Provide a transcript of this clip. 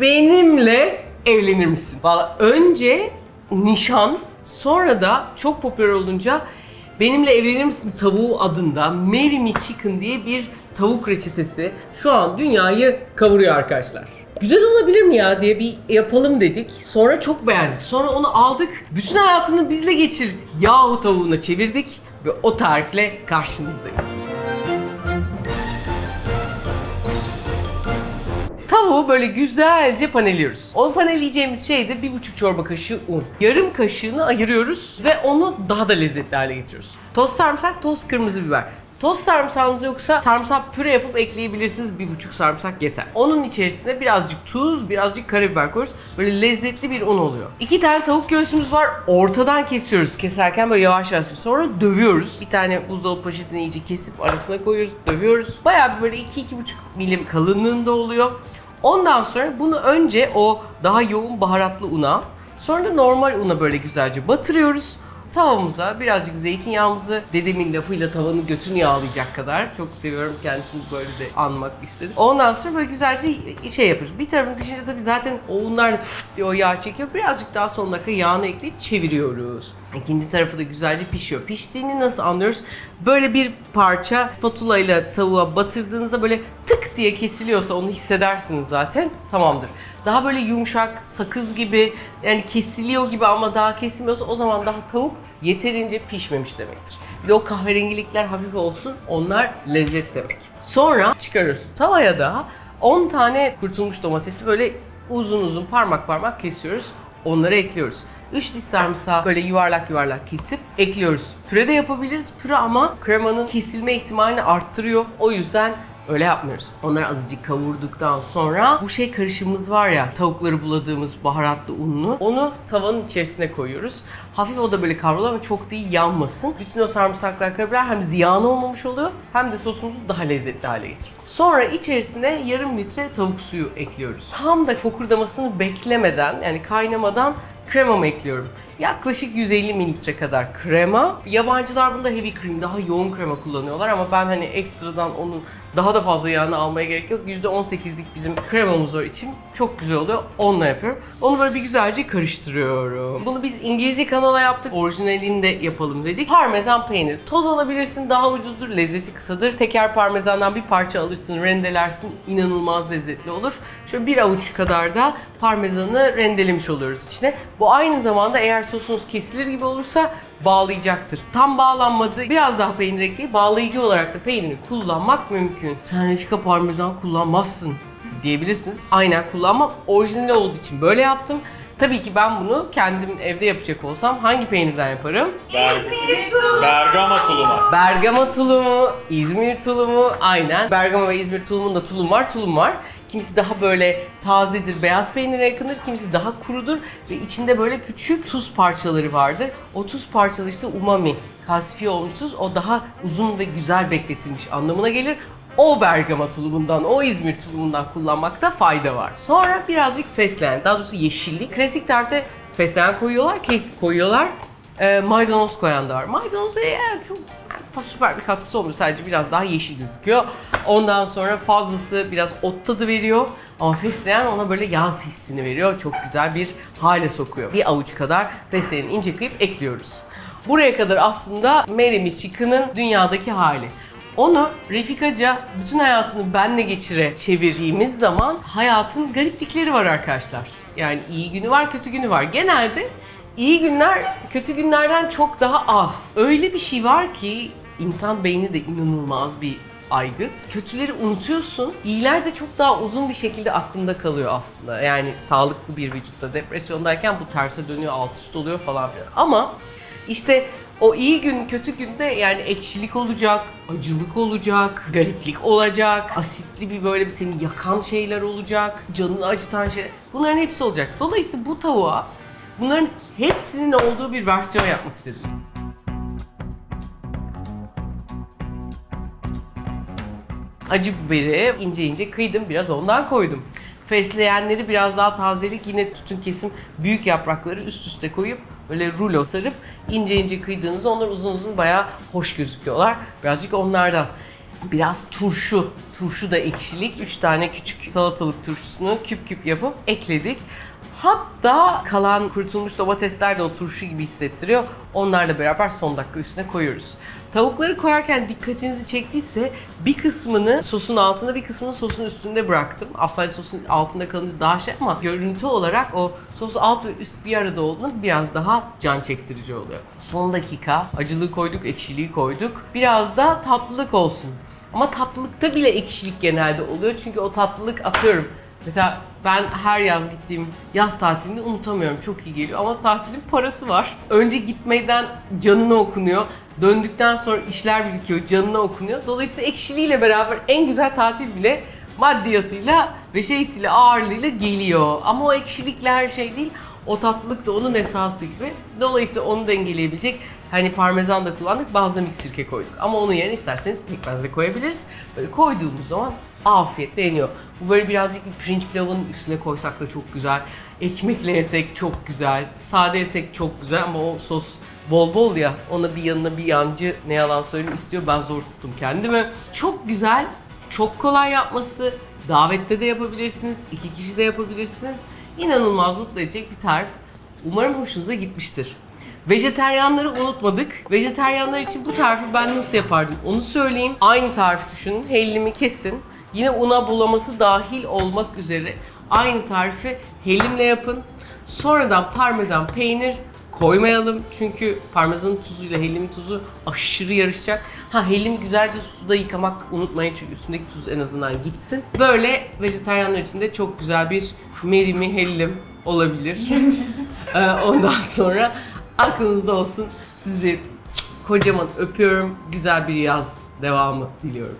Benimle evlenir misin? Valla önce nişan, sonra da çok popüler olunca benimle evlenir misin tavuğu adında Marry Me Chicken diye bir tavuk reçetesi şu an dünyayı kavuruyor arkadaşlar. Güzel olabilir mi ya diye bir yapalım dedik. Sonra çok beğendik. Sonra onu aldık. Bütün hayatını bizle geçir yahu tavuğuna çevirdik ve o tarifle karşınızdayız. Tavuğu böyle güzelce paneliyoruz. O paneleyeceğimiz şey de bir buçuk çorba kaşığı un. Yarım kaşığını ayırıyoruz ve onu daha da lezzetli hale getiriyoruz. Toz sarımsak, toz kırmızı biber. Toz sarımsağınız yoksa sarımsak püre yapıp ekleyebilirsiniz. Bir buçuk sarımsak yeter. Onun içerisine birazcık tuz, birazcık karabiber koyuyoruz. Böyle lezzetli bir un oluyor. İki tane tavuk göğsümüz var. Ortadan kesiyoruz. Keserken böyle yavaş yavaş. Sonra dövüyoruz. Bir tane buzdolabı poşetini iyice kesip arasına koyuyoruz. Dövüyoruz. Bayağı bir böyle 2-2,5 milim kalınlığında oluyor. Ondan sonra bunu önce o daha yoğun baharatlı una, sonra da normal una böyle güzelce batırıyoruz. Tavamıza birazcık zeytinyağımızı dedemin lafıyla tavanın götünü yağlayacak kadar çok seviyorum kendisini böyle de anmak istedim. Ondan sonra böyle güzelce şey yapıyoruz. Bir tarafını pişince tabii zaten o unlar diye o yağ çekiyor. Birazcık daha son dakika yağını ekleyip çeviriyoruz. İkinci tarafı da güzelce pişiyor. Piştiğini nasıl anlıyoruz? Böyle bir parça spatula ile tavuğa batırdığınızda böyle tık diye kesiliyorsa onu hissedersiniz zaten. Tamamdır. Daha böyle yumuşak, sakız gibi yani kesiliyor gibi ama daha kesilmiyorsa o zaman daha tavuk yeterince pişmemiş demektir. Bir de o kahverengilikler hafif olsun onlar lezzet demek. Sonra çıkarıyoruz. Tavaya da 10 tane kurtulmuş domatesi böyle uzun uzun parmak parmak kesiyoruz. Onları ekliyoruz. 3 diş sarımsağı böyle yuvarlak yuvarlak kesip ekliyoruz. Püre de yapabiliriz. Püre ama kremanın kesilme ihtimalini arttırıyor. O yüzden Öyle yapmıyoruz. Onları azıcık kavurduktan sonra bu şey karışımımız var ya tavukları buladığımız baharatlı unlu onu tavanın içerisine koyuyoruz. Hafif o da böyle kavrulur ama çok değil yanmasın. Bütün o sarımsaklar karabiber hem ziyan olmamış oluyor hem de sosumuzu daha lezzetli hale getiriyor. Sonra içerisine yarım litre tavuk suyu ekliyoruz. Tam da fokurdamasını beklemeden yani kaynamadan kremamı ekliyorum. Yaklaşık 150 mililitre kadar krema. Yabancılar bunda heavy cream, daha yoğun krema kullanıyorlar ama ben hani ekstradan onun daha da fazla yağını almaya gerek yok. %18'lik bizim kremamız var için çok güzel oluyor. Onunla yapıyorum. Onu böyle bir güzelce karıştırıyorum. Bunu biz İngilizce kanala yaptık. Orijinalini de yapalım dedik. Parmesan peynir. Toz alabilirsin. Daha ucuzdur. Lezzeti kısadır. Teker parmesandan bir parça alırsın. Rendelersin. inanılmaz lezzetli olur. Şöyle bir avuç kadar da parmesanı rendelemiş oluyoruz içine. Bu aynı zamanda eğer sosunuz kesilir gibi olursa bağlayacaktır. Tam bağlanmadı. Biraz daha peynir ekleyip bağlayıcı olarak da peyniri kullanmak mümkün. Sen Refika parmesan kullanmazsın diyebilirsiniz. Aynen kullanmam. Orijinali olduğu için böyle yaptım. Tabii ki ben bunu kendim evde yapacak olsam hangi peynirden yaparım? Berg- Bergama tulumu. Bergama tulumu, İzmir tulumu, aynen. Bergama ve İzmir tulumunun tulum var, tulum var. Kimisi daha böyle tazedir, beyaz peynire yakındır. Kimisi daha kurudur ve içinde böyle küçük tuz parçaları vardır. O tuz parçaları işte umami, kalsifiye olmuştur. O daha uzun ve güzel bekletilmiş anlamına gelir. O Bergama tulumundan, o İzmir tulumundan kullanmakta fayda var. Sonra birazcık fesleğen, daha doğrusu yeşillik. Klasik tarifte fesleğen koyuyorlar ki koyuyorlar. E, maydanoz koyan da var. Maydanoz e, çok süper bir katkısı olmuyor. Sadece biraz daha yeşil gözüküyor. Ondan sonra fazlası biraz ot tadı veriyor. Ama fesleğen ona böyle yaz hissini veriyor. Çok güzel bir hale sokuyor. Bir avuç kadar fesleğeni ince kıyıp ekliyoruz. Buraya kadar aslında Mary Me Chicken'ın dünyadaki hali. Onu Refikaca bütün hayatını benle geçire çevirdiğimiz zaman hayatın gariplikleri var arkadaşlar. Yani iyi günü var, kötü günü var. Genelde iyi günler kötü günlerden çok daha az. Öyle bir şey var ki insan beyni de inanılmaz bir aygıt. Kötüleri unutuyorsun. İyiler de çok daha uzun bir şekilde aklında kalıyor aslında. Yani sağlıklı bir vücutta depresyondayken bu terse dönüyor, alt üst oluyor falan filan. Ama işte o iyi gün, kötü günde yani ekşilik olacak, acılık olacak, gariplik olacak, asitli bir böyle bir seni yakan şeyler olacak, canını acıtan şeyler. Bunların hepsi olacak. Dolayısıyla bu tavuğa bunların hepsinin olduğu bir versiyon yapmak istedim. Acı biberi ince ince kıydım, biraz ondan koydum. Fesleğenleri biraz daha tazelik yine tütün kesim büyük yaprakları üst üste koyup böyle rulo sarıp ince ince kıydığınızda onlar uzun uzun bayağı hoş gözüküyorlar. Birazcık onlardan. Biraz turşu. Turşu da ekşilik. 3 tane küçük salatalık turşusunu küp küp yapıp ekledik. Hatta kalan kurutulmuş domatesler de o turşu gibi hissettiriyor. Onlarla beraber son dakika üstüne koyuyoruz. Tavukları koyarken dikkatinizi çektiyse bir kısmını sosun altında bir kısmını sosun üstünde bıraktım. Aslında sosun altında kalınca daha şey ama görüntü olarak o sos alt ve üst bir arada olduğunda biraz daha can çektirici oluyor. Son dakika acılığı koyduk, ekşiliği koyduk. Biraz da tatlılık olsun. Ama tatlılıkta bile ekşilik genelde oluyor çünkü o tatlılık atıyorum. Mesela ben her yaz gittiğim yaz tatilini unutamıyorum. Çok iyi geliyor ama tatilin parası var. Önce gitmeden canına okunuyor. Döndükten sonra işler birikiyor, canına okunuyor. Dolayısıyla ekşiliğiyle beraber en güzel tatil bile maddiyatıyla ve şeysiyle ağırlığıyla geliyor. Ama o ekşilikler şey değil. O tatlılık da onun esası gibi. Dolayısıyla onu dengeleyebilecek hani parmesan da kullandık bazlamik sirke koyduk. Ama onun yerine isterseniz pekmez de koyabiliriz. Böyle koyduğumuz zaman afiyetle yeniyor. Bu böyle birazcık bir pirinç pilavının üstüne koysak da çok güzel. Ekmekle yesek çok güzel. Sade yesek çok güzel ama o sos bol bol ya ona bir yanına bir yancı ne yalan söyleyeyim istiyor. Ben zor tuttum kendimi. Çok güzel, çok kolay yapması. Davette de yapabilirsiniz, iki kişi de yapabilirsiniz. İnanılmaz mutlu edecek bir tarif. Umarım hoşunuza gitmiştir. Vejeteryanları unutmadık. Vejeteryanlar için bu tarifi ben nasıl yapardım onu söyleyeyim. Aynı tarifi düşünün. Hellimi kesin. Yine una bulaması dahil olmak üzere aynı tarifi hellimle yapın. Sonradan parmesan peynir koymayalım. Çünkü parmesanın tuzuyla hellimin tuzu aşırı yarışacak. Ha hellim güzelce suda yıkamak unutmayın çünkü üstündeki tuz en azından gitsin. Böyle vejetaryenler için de çok güzel bir merimi hellim olabilir. Ee, Ondan sonra aklınızda olsun. Sizi kocaman öpüyorum. Güzel bir yaz devamı diliyorum.